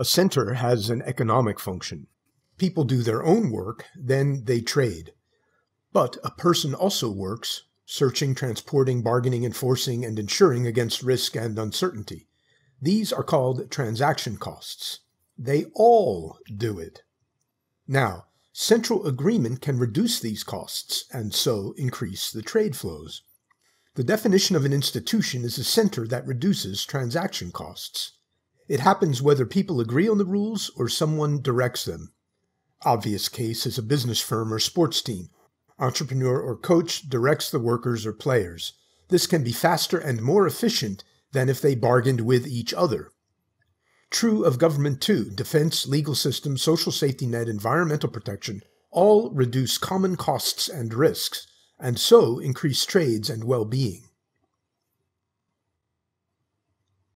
A center has an economic function. People do their own work, then they trade. But a person also works, searching, transporting, bargaining, enforcing, and insuring against risk and uncertainty. These are called transaction costs. They all do it. Now, central agreement can reduce these costs and so increase the trade flows. The definition of an institution is a center that reduces transaction costs. It happens whether people agree on the rules or someone directs them. Obvious case is a business firm or sports team. Entrepreneur or coach directs the workers or players. This can be faster and more efficient than if they bargained with each other. True of government too. Defense, legal system, social safety net, environmental protection all reduce common costs and risks, and so increase trades and well being.